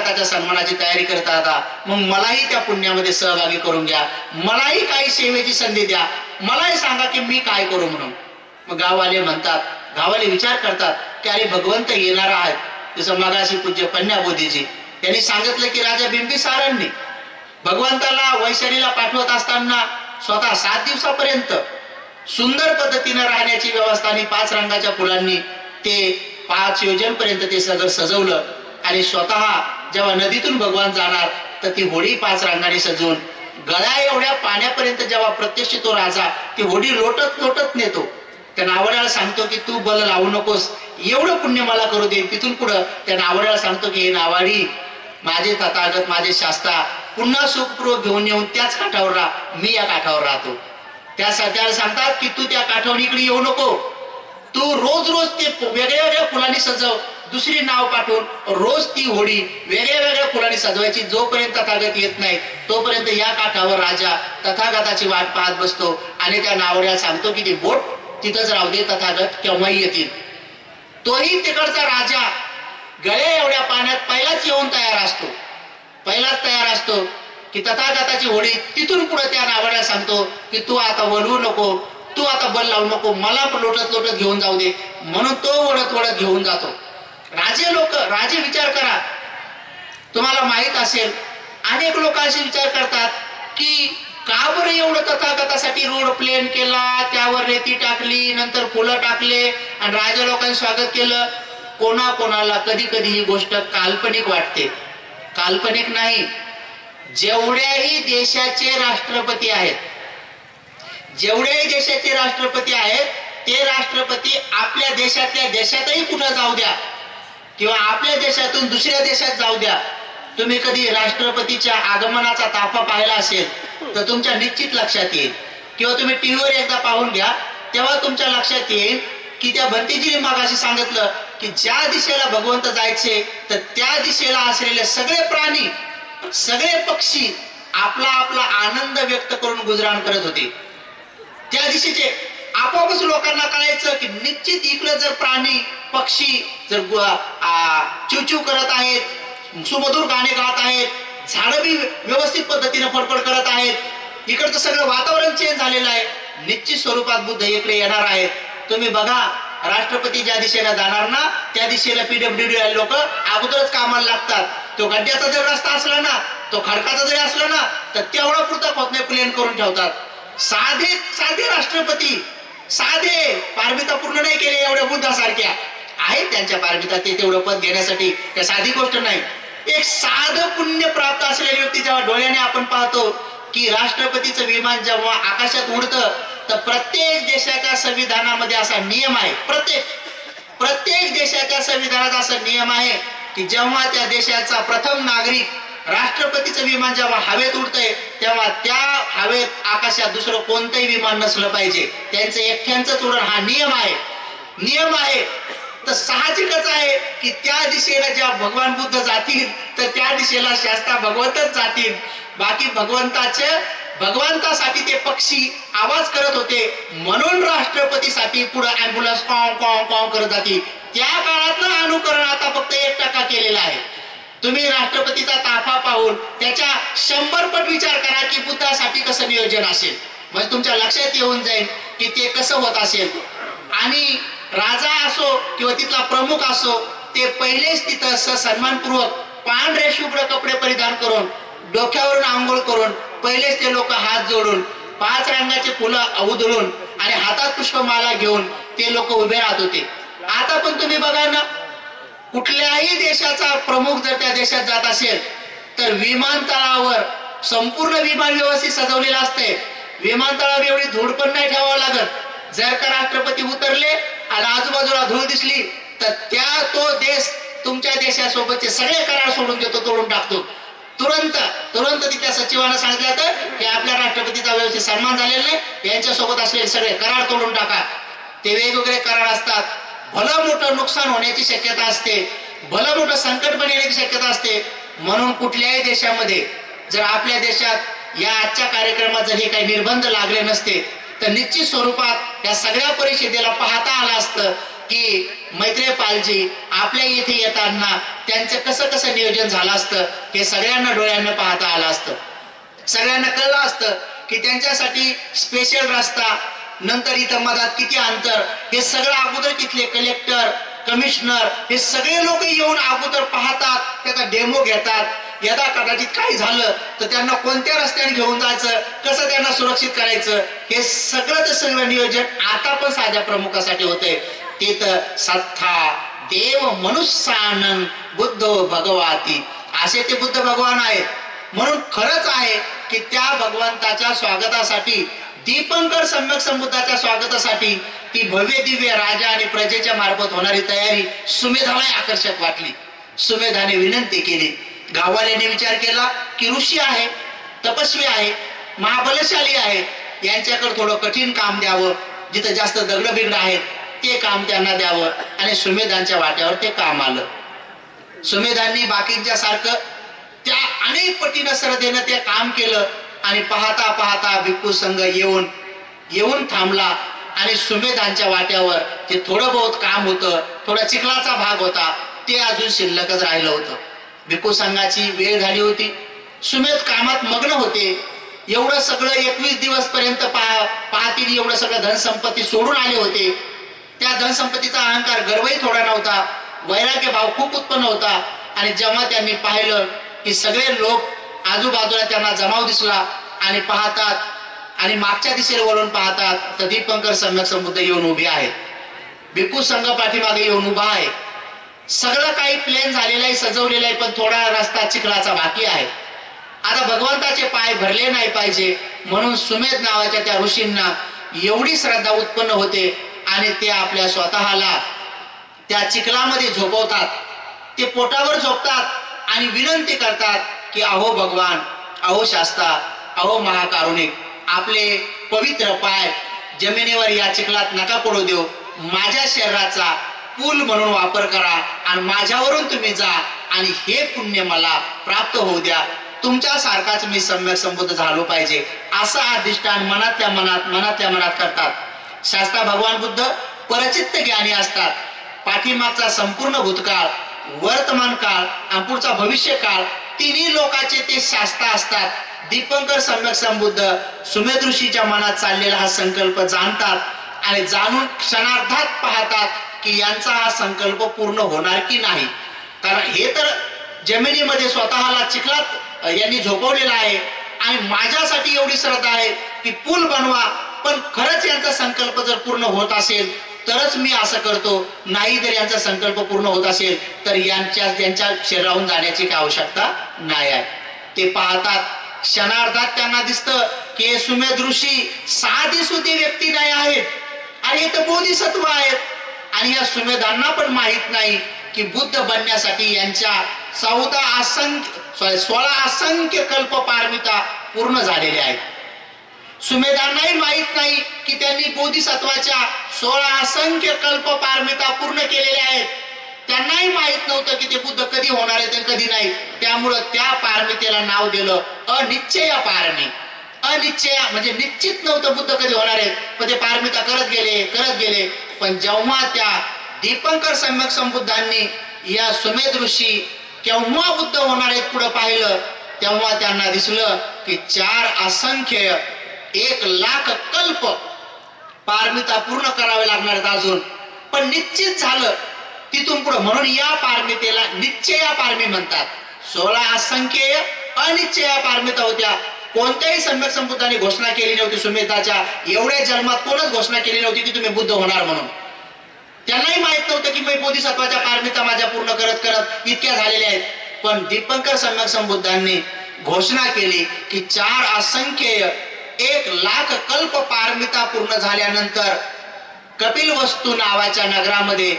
त्याच्या सन्मानाची तयारी करता आता. मग मलाही त्या पुण्यामध्ये सहभागी करून घ्या. मलाही काही सेवेची संधी द्या. मलाही सांगा की मी काय करू म्हणून. मग गाववाले म्हणतात गावाले विचार करतात की अरे भगवंत येणार आहेत. जसं मगाशी पूज्य पन्याबोधीजी त्यांनी सांगितलं की राजा बिंबिसारांनी भगवंताला वैशालीला पाठवत असताना स्वतः सात दिवसापर्यंत सुंदर पद्धतीने राहण्याची व्यवस्था आणि पाच रंगाच्या फुलांनी ते पाच योजनपर्यंत ते सगळं सजवलं. आणि स्वतः जेव्हा नदीतून भगवान जाणार तर ती होडी पाच रांगाने सजून गळ्या एवढ्या पाण्यापर्यंत जेव्हा प्रत्यक्ष तो राजा ती होडी लोटत लोटत नेतो. त्या नावड्याला सांगतो की तू बल लावू नकोस एवढं पुण्य मला करू दे. तिथून पुढं त्या नावड्याला सांगतो की हे नावाडी माझे तथागत माझे शास्ता पुन्हा सुखपूर्वक घेऊन येऊन त्याच काठावर राहा मी या काठावर राहतो. त्या सांगतात की तू त्या काठावर इकडे येऊ नको तू रोज रोज ते वेगळ्या वेगळ्या फुलांनी सजव. दुसरी नाव पाठवून रोज ती होडी वेगळ्या वेगळ्या फुलांनी सजवायची. जोपर्यंत तथागत येत नाही तोपर्यंत या काठावर राजा तथागताची वाट पाहत बसतो आणि त्या नावड्याला सांगतो की ती बोट तिथंच राहू दे तथागत केव्हाही येतील. तोही तिकडचा राजा. गळे एवढ्या पाण्यात पहिलाच येऊन तयार असतो. पहिलाच तयार असतो की तथागताची होडी तिथून पुढे त्या नावाड्याला सांगतो की तू आता वळवू नको तू आता बल लावू नको मला लोटत लोटत घेऊन जाऊ दे. म्हणून तो वळत वळत घेऊन जातो. राजे लोक राजे विचार करा. तुम्हाला माहीत असेल अनेक लोक असे विचार करतात की का बरं एवढं तथागतासाठी रोड प्लेन केला त्यावर रेती टाकली नंतर फुलं टाकले आणि राजा लोकांनी स्वागत केलं. कोणा कोणाला कधी कधी ही गोष्ट काल्पनिक वाटते. काल्पनिक नाही. जेवढ्याही देशाचे राष्ट्रपती आहेत जेवढे देशाचे राष्ट्रपती आहेत ते राष्ट्रपती आपल्या देशातल्या देशातही कुठं जाऊ द्या. किंवा आपल्या देशातून दुसऱ्या देशात जाऊ द्या. तुम्ही कधी राष्ट्रपतीच्या आगमनाचा ताफा पाहिला असेल तर तुमच्या निश्चित लक्षात येईल. किंवा तुम्ही टीव्हीवर एकदा पाहून घ्या तेव्हा तुमच्या लक्षात येईल की त्या भंतीजीने मागाशी सांगितलं की ज्या दिशेला भगवंत जायचे तर त्या दिशेला असलेले सगळे प्राणी सगळे पक्षी आपला आपला आनंद व्यक्त करून गुजराण करत होते. त्या दिशेचे आपोआपच लोकांना कळायचं की निश्चित इकडे जर प्राणी पक्षी जर चिवचिव करत आहेत सुमधुर गाणे गात आहेत झाडं बी व्यवस्थित पद्धतीने फडफड करत आहेत इकडचं सगळं वातावरण चेंज झालेलं आहे निश्चित स्वरूपात बुद्ध इकडे येणार आहेत. तुम्ही बघा राष्ट्रपती ज्या दिशेला जाणार ना त्या दिशेला पीडब्ल्यूडी लोक अगोदरच कामाला लागतात. तो गड्ड्याचा जर रस्ता असला ना तो खडकाचा जरी असला ना तर तेवढा पुरता खोतने प्लेन करून ठेवतात. साधे साधे राष्ट्रपती साधे पारमिता पूर्ण नाही केले एवढ्या बुद्धासारख्या. आहेत त्यांच्या पारमिता ते तेवढं पद घेण्यासाठी त्या साधी गोष्ट नाही. एक साध पुण्य प्राप्त असलेली व्यक्ती जेव्हा डोळ्याने आपण पाहतो की राष्ट्रपतीचं विमान जेव्हा आकाशात उडतं तर प्रत्येक देशाच्या संविधानामध्ये असा नियम आहे. प्रत्येक प्रत्येक देशाच्या संविधानात असा नियम आहे की जेव्हा त्या देशाचा प्रथम नागरिक राष्ट्रपतीचं विमान जेव्हा हवेत उडतंय तेव्हा त्या हवेत आकाशात दुसरं कोणतंही विमान नसलं पाहिजे. त्यांचं एकट्यांच उडण हा नियम आहे. नियम आहे. तर साहजिकच आहे की त्या दिशेला जेव्हा भगवान बुद्ध जातील तर त्या दिशेला शास्ता भगवंतच जातील. बाकी भगवंताचे भगवंतासाठी ते पक्षी आवाज करत होते. म्हणून राष्ट्रपतीसाठी पुढे अँब्युलन्स कॉम कॉम कॉम करत जाते त्या काळातलं अनुकरण आता फक्त एक टक्का केलेलं आहे. तुम्ही राष्ट्रपतीचा ताफा पाहून त्याच्या शंभर पट विचार करा की बुद्धासाठी कसं नियोजन असेल. म्हणजे तुमच्या लक्षात येऊन जाईल की ते कसं होत असेल. आणि राजा असो किंवा तिथला प्रमुख असो ते पहिलेच तिथं सन्मानपूर्वक पांढरे शुभ्र कपडे परिधान करून डोक्यावरून आंघोळ करून पहिलेच ते लोक हात जोडून पाच रंगाचे फुलं अवधळून आणि हातात पुष्पमाला घेऊन ते लोक उभे राहत होते. आता पण तुम्ही बघा ना कुठल्याही देशाचा प्रमुख जर त्या देशात जात असेल तर विमानतळावर संपूर्ण विमान व्यवस्थित सजवलेलं असते विमानतळावर एवढी धूळ पण नाही ठेवावं लागत. जर का राष्ट्रपती उतरले आणि आजूबाजूला धूळ दिसली तर त्या तो देश तुमच्या देशासोबतचे सगळे करार सोडून देतो तोडून टाकतो. तुरंत तुरंत तिथल्या सचिवांना सांगितलं जातं की आपल्या राष्ट्रपतीचा व्यवस्थित सन्मान झालेला नाही. यांच्यासोबत असलेले सगळे करार तोडून टाका. ते वेगवेगळे करार असतात. भलं मोठं नुकसान होण्याची शक्यता असते भलं मोठं संकट पण येण्याची शक्यता असते. म्हणून कुठल्याही देशामध्ये जर आपल्या देशात या आजच्या कार्यक्रमात जर हे काही निर्बंध लागले नसते तर निश्चित स्वरूपात या सगळ्या परिषदेला पाहता आलं असतं की मैत्रेपालजी आपल्या येथे येताना त्यांचं कसं कसं नियोजन झालं असतं हे सगळ्यांना डोळ्यांना पाहता आलं असतं. सगळ्यांना कळलं असतं की त्यांच्यासाठी स्पेशल रस्ता नंतर इथं मधात किती अंतर? हे सगळं अगोदर तिथले कलेक्टर कमिशनर हे सगळे लोक येऊन अगोदर पाहतात त्याचा डेमो घेतात. यदा कदाचित काही झालं तर त्यांना कोणत्या रस्त्याने घेऊन जायचं कसं त्यांना सुरक्षित करायचं हे सगळं सगळं नियोजन आता पण साध्या प्रमुखासाठी होते ते तर सत्ता देव मनुष्यानंद बुद्ध भगवाती. असे ते बुद्ध भगवान आहेत. म्हणून खरंच आहे की त्या भगवंताच्या स्वागतासाठी दीपंकर सम्यक संबुद्धाच्या स्वागतासाठी. ती भव्य दिव्य राजा आणि प्रजेच्या मार्फत होणारी तयारी सुमेधाला आकर्षक वाटली. सुमेधाने विनंती केली. गाववाल्याने विचार केला की ऋषी आहे तपस्वी आहे महाबलशाली आहे. यांच्याकडे थोडं कठीण काम द्यावं. जिथं जास्त दगड बिगड आहेत ते काम त्यांना द्यावं. आणि सुमेधांच्या वाट्यावर ते काम आलं. सुमेधांनी बाकींच्या सारखं त्या अनेक पटीनं श्रद्धेनं ते काम केलं. आणि पाहता पाहता भिक्खू संघ येऊन येऊन थांबला आणि सुमेधांच्या वाट्यावर जे थोडं बहुत काम होतं थोडा चिखलाचा भाग होता ते अजून शिल्लकच राहिलं होतं. भिक्खू संघाची वेळ झाली होती. सुमेध कामात मग्न होते. एवढं सगळं एकवीस दिवस पर्यंत पाहतील एवढं सगळं धनसंपत्ती सोडून आले होते. त्या धनसंपत्तीचा अहंकार गर्वही थोडा नव्हता. वैराग्य भाव खूप उत्पन्न होता. आणि जेव्हा त्यांनी पाहिलं की सगळे लोक आजूबाजूला त्यांना जमाव दिसला आणि पाहतात आणि मागच्या दिशेला वळून पाहतात तर दीपंकर संघ समुद्र येऊन उभे आहेत. भिकू संघ पाठीमागे येऊन उभा आहे. सगळं काही प्लेन झालेलं आहे सजवलेलं आहे पण थोडा रस्ता चिखलाचा बाकी आहे. आता भगवंताचे पाय भरले नाही पाहिजे म्हणून सुमेध नावाच्या त्या ऋषींना एवढी श्रद्धा उत्पन्न होते आणि ते आपल्या स्वतःला त्या चिखलामध्ये झोपवतात. ते पोटावर झोपतात आणि विनंती करतात की अहो भगवान अहो शास्ता अहो महाकारुणिक आपले पवित्र पाय जमिनीवर या चिखलात नका पडू देऊ. माझ्या शरीराचा पूल म्हणून वापर करा आणि माझ्यावरून तुम्ही जा आणि हे पुण्य मला प्राप्त होऊ द्या. तुमच्या सारखाच मी सम्यक संबोध झालो पाहिजे असा अधिष्ठान मनातल्या मनात मनातल्या मनात करतात. शास्त्रा भगवान बुद्ध परचित्त ज्ञानी असतात. पाठीमागचा संपूर्ण भूतकाळ वर्तमान काळ आणि पुढचा भविष्य काळ तिन्ही लोकांचे ते शास्त्र असतात. दीपंकर सम्यक संबुद्ध सुमेध ऋषीच्या मनात चाललेला हा संकल्प जाणतात आणि जाणून क्षणार्धात पाहतात की यांचा हा संकल्प पूर्ण होणार की नाही. कारण हे तर जमिनीमध्ये स्वतःला चिखलात यांनी झोपवलेला आहे आणि माझ्यासाठी एवढी श्रद्धा आहे की पूल बनवा पण खरंच यांचा संकल्प जर पूर्ण होत असेल तरच मी असं करतो. नाही जर यांचा संकल्प पूर्ण होत असेल तर यांच्या त्यांच्या शरीराहून जाण्याची काय आवश्यकता नाही आहे. ते पाहतात. क्षणार्धात त्यांना दिसतं की सुमेध ऋषी साधी सुधी व्यक्ती नाही आहेत. आणि हे तर बोधिसत्व आहेत. आणि या सुमेधांना पण माहीत नाही की बुद्ध बनण्यासाठी यांच्या चौदा असंख्य सोळा असंख्य कल्प पारमिता पूर्ण झालेल्या आहेत. सुमेधांनाही माहीत नाही की त्यांनी बोधिसत्वाच्या सोळा असंख्य कल्प पारमिता पूर्ण केलेल्या आहेत. त्यांनाही माहीत नव्हतं की ते बुद्ध कधी होणार आहेत कधी नाही त्यामुळं त्या पारमितेला नाव दिलं अनिश्चय पारमी. अनिश्चय म्हणजे निश्चित नव्हतं बुद्ध कधी होणार आहेत. पण ते पारमिता करत गेले करत गेले. पण जेव्हा त्या दीपंकर सम्यक संबुद्धांनी या सुमेध ऋषी केव्हा बुद्ध होणार आहेत पुढं पाहिलं तेव्हा त्यांना दिसलं की चार असंख्य एक लाख कल्प पारमिता पूर्ण करावे लागणार आहेत अजून. पण निश्चित झालं तिथून पुढे म्हणून या पारमितेला निश्चया पारमी म्हणतात. सोळा असंख्य अनिश्चया पारमिता होत्या. कोणत्याही सम्यक संबुद्धाने घोषणा केली नव्हती सुमेधाच्या एवढ्या जन्मात कोणच घोषणा केली नव्हती की तुम्ही बुद्ध होणार म्हणून. त्यांनाही माहीत नव्हतं की मी बोधिसत्वाच्या पारमिता माझ्या पूर्ण करत करत इतक्या झालेल्या आहेत. पण दीपंकर सम्यक संबुद्धांनी घोषणा केली की चार असंख्येय एक लाख कल्प पारमिता पूर्ण झाल्यानंतर कपिल वस्तू नावाच्या नगरामध्ये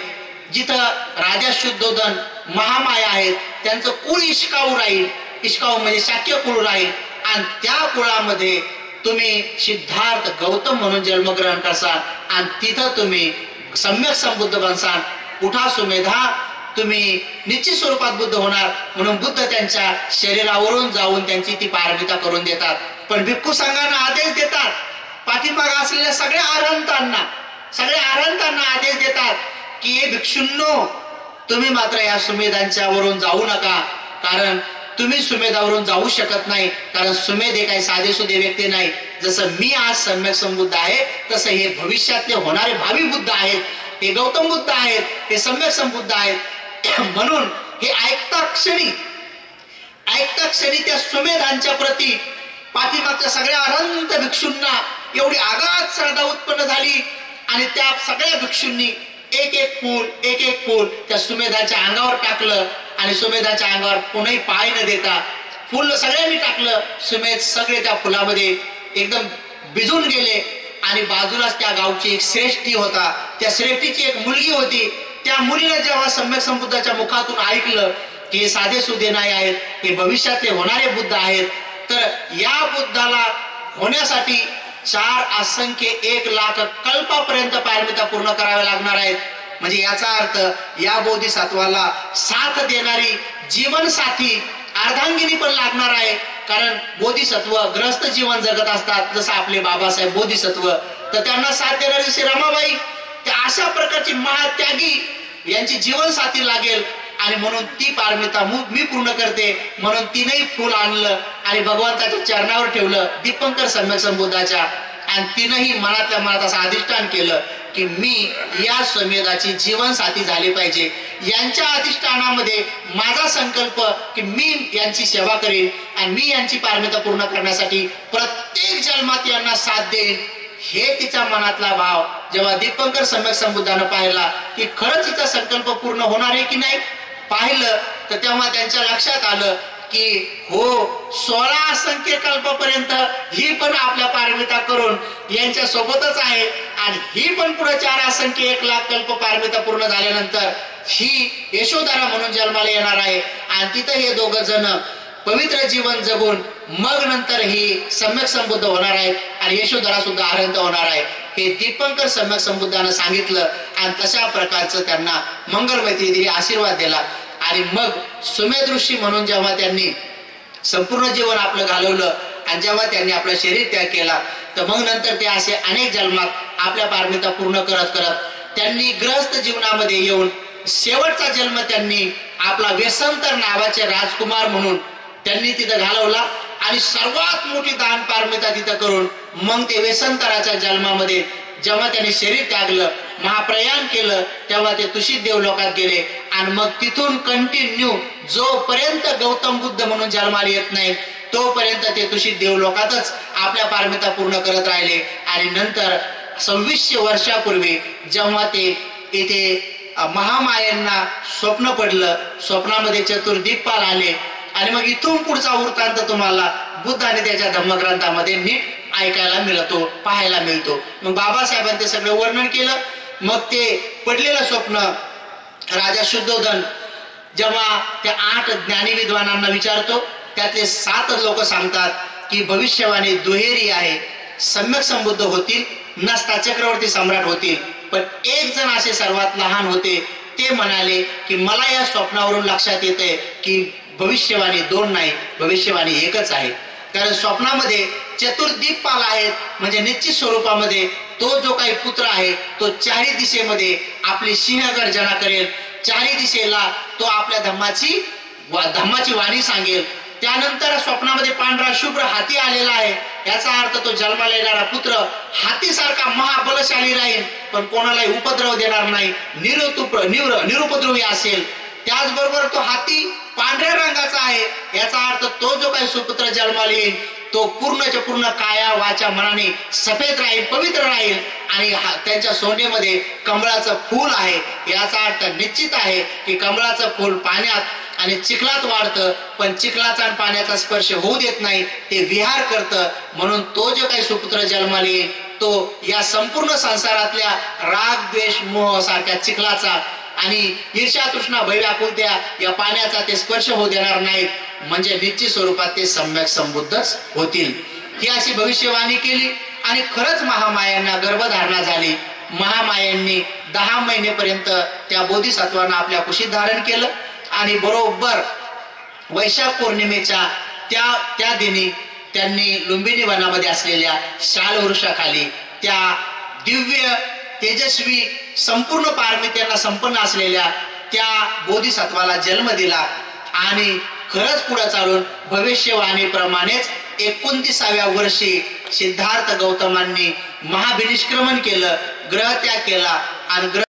जिथं राजा शुद्धोधन महामाया आहेत त्यांचं कुळ इश्काऊ राहील. इश्काऊ म्हणजे शाक्य कुळ राहील. आणि त्या कुळामध्ये तुम्ही सिद्धार्थ गौतम म्हणून जन्मग्रहण करसाल. आणि तिथं तुम्ही सम्यक संबुद्ध बनसाल. कुठा सुमेधा तुम्ही निश्चित स्वरूपात बुद्ध होणार. म्हणून बुद्ध त्यांच्या शरीरावरून जाऊन त्यांची ती पारमिता करून देतात. पण भिक्खू संघांना आदेश देतात. पाठीमाग असलेल्या सगळ्या आरंतांना सगळ्या आरंतांना आदेश देतात की हे भिक्षुंनो तुम्ही मात्र या सुमेधांच्या वरून जाऊ नका. कारण तुम्ही सुमेधावरून जाऊ शकत नाही. कारण सुमेध हे काही साधे सुधे व्यक्ती नाही. जसं मी आज सम्यक संबुद्ध आहे तसं हे भविष्यातले होणारे भावी बुद्ध आहेत. हे गौतम बुद्ध आहेत. हे सम्यक संबुद्ध आहेत. म्हणून हे ऐकता क्षणी ऐकता क्षणी त्या सुमेधांच्या प्रती पाठीमागच्या सगळ्या अनंत भिक्षूंना एवढी आघात श्रद्धा उत्पन्न झाली आणि त्या सगळ्या भिक्षूंनी एक एक फूल एक एक फूल त्या सुमेधाच्या अंगावर टाकलं आणि सुमेधाच्या अंगावर कोणीही पाय न देता फुल सगळ्यांनी टाकलं. सुमेध सगळे त्या फुलामध्ये एकदम भिजून गेले आणि बाजूलाच त्या गावची एक श्रेष्ठी होता. त्या श्रेष्ठीची एक मुलगी होती. त्या मुलीने जेव्हा सम्यक संबुद्धाच्या मुखातून ऐकलं की हे साधे सुधे नाही आहेत हे भविष्यातले होणारे बुद्ध आहेत तर या बुद्धाला होण्यासाठी चार असंख्य एक लाख कल्पापर्यंत पारमिता पूर्ण कराव्या लागणार आहेत. म्हणजे याचा अर्थ या बोधिसत्वाला साथ देणारी जीवनसाथी अर्धांगिनी पण लागणार आहे. कारण बोधिसत्व ग्रस्त जीवन जगत असतात. जसं आपले बाबासाहेब बोधिसत्व तर त्यांना साथ देणारी श्री रमाबाई त्या अशा प्रकारची महात्यागी यांची जीवनसाथी लागेल. आणि म्हणून ती पारमिता मी पूर्ण करते. म्हणून तिनेही फुल आणलं आणि भगवंताच्या चरणावर ठेवलं दीपंकर सम्यक संबोधाच्या. आणि तिनंही मनातल्या मनात असं अधिष्ठान केलं की मी या समेदाची जीवनसाथी झाली पाहिजे. यांच्या अधिष्ठानामध्ये माझा संकल्प की मी यांची सेवा करेन आणि मी यांची पारमिता पूर्ण करण्यासाठी प्रत्येक जन्मात यांना साथ देईन. हे तिचा मनातला भाव. जेव्हा दीपंकर सम्यक संबुद्धानं पाहिला की खरंच तिचा संकल्प पूर्ण होणार आहे की नाही? पाहिलं तर तेव्हा त्यांच्या लक्षात आलं की हो सोळा असंख्य कल्पापर्यंत ही पण आपल्या पारमिता करून यांच्या सोबतच आहे. आणि ही पण पुढे चार असंख्य एक लाख कल्प पारमिता पूर्ण झाल्यानंतर ही यशोधरा म्हणून जन्माला येणार आहे. आणि तिथं हे दोघ जण पवित्र जीवन जगून मग नंतर ही सम्यक संबुद्ध होणार आहे आणि यशोधरा सुद्धा आनंद होणार आहे. हे दीपंकर सम्यक संबुद्धानं सांगितलं आणि तशा प्रकारचं त्यांना मंगलमैत्री दिली आशीर्वाद दिला. आणि मग सुमेदृष्टी म्हणून जेव्हा त्यांनी संपूर्ण जीवन आपलं घालवलं आणि जेव्हा त्यांनी आपलं शरीर त्याग केला तर मग नंतर ते असे अनेक जन्मात आपल्या पारमिता पूर्ण करत करत त्यांनी ग्रस्त जीवनामध्ये येऊन शेवटचा जन्म त्यांनी आपला व्यसंतर नावाचे राजकुमार म्हणून त्यांनी तिथं घालवला. आणि सर्वात मोठी दान पारमिता तिथं करून मग ते व्यसंतराच्या जन्मामध्ये जेव्हा त्याने शरीर त्यागलं महाप्रयाण केलं तेव्हा ते तुषित देव लोकात गेले. आणि मग तिथून कंटिन्यू जोपर्यंत गौतम बुद्ध म्हणून जन्माला येत नाही तोपर्यंत ते तुषित देव लोकातच आपल्या पारमिता पूर्ण करत राहिले. आणि नंतर सव्वीसशे वर्षापूर्वी जेव्हा ते इथे महामायांना स्वप्न पडलं स्वप्नामध्ये चतुर्दीपाल आले आणि मग इथून पुढचा वृत्तांत तुम्हाला बुद्ध आणि त्याच्या धम्मग्रंथामध्ये नीट ऐकायला मिळतो पाहायला मिळतो. मग बाबासाहेबांनी ते सगळं वर्णन केलं. मग ते पडलेलं स्वप्न राजा शुद्धोधन जेव्हा त्या आठ ज्ञानी विद्वानांना विचारतो त्यातले सात लोक सांगतात की भविष्यवाणी दुहेरी आहे सम्यक संबुद्ध होतील नसता चक्रवर्ती सम्राट होतील. पण एक जण असे सर्वात लहान होते ते म्हणाले की मला या स्वप्नावरून लक्षात येते की भविष्यवाणी दोन नाही भविष्यवाणी एकच आहे. कारण स्वप्नामध्ये चतुर्दीपाल आहेत म्हणजे निश्चित स्वरूपामध्ये तो जो काही पुत्र आहे तो चारी दिशेमध्ये आपली सिंहगर्जना करेल. चारी दिशेला तो आपल्या धम्माची धम्माची वाणी सांगेल. त्यानंतर स्वप्नामध्ये पांढरा शुभ्र हाती आलेला आहे. याचा अर्थ तो जन्माला येणारा पुत्र हातीसारखा महाबलशाली राहील पण कोणालाही उपद्रव देणार नाही. निरुतुप निवृ निरुपद्रवी असेल. त्याचबरोबर तो हाती पांढऱ्या रंगाचा आहे. याचा अर्थ तो जो काही सुपुत्र जन्माला येईल तो पूर्णच्या पूर्ण काया वाचा मनाने सफेद राहील पवित्र राहील आणि त्यांच्या सोनेमध्ये कमळाचं फूल आहे. याचा अर्थ निश्चित आहे की कमळाचं फूल पाण्यात आणि चिखलात वाढतं पण चिखलाचा आणि पाण्याचा स्पर्श होऊ देत नाही ते विहार करतं. म्हणून तो जो काही सुपुत्र जन्माला येईल तो या संपूर्ण संसारातल्या राग द्वेष मोह सारख्या चिखलाचा आणि ईर्षा तृष्णा भैव्याकुलत्या या पाण्याचा ते स्पर्श होऊ देणार नाहीत. म्हणजे निश्चित स्वरूपात ते सम्यक समृद्धच होतील. ही अशी भविष्यवाणी केली आणि खरंच महामायांना गर्भधारणा झाली. महामायांनी दहा महिनेपर्यंत त्या बोधिसत्वांना आपल्या कुशीत धारण केलं आणि बरोबर वैशाख पौर्णिमेच्या त्या त्या दिनी त्यांनी लुंबिनी वनामध्ये असलेल्या शाल वृक्षाखाली त्या दिव्य तेजस्वी संपूर्ण पारमित्यांना संपन्न असलेल्या त्या बोधिसत्वाला जन्म दिला आणि खरंच पुढे चालून भविष्यवाणीप्रमाणेच एकोणतीसाव्या वर्षी सिद्धार्थ गौतमांनी महाभिनिष्क्रमण केलं ग्रह त्याग केला आणि ग्रह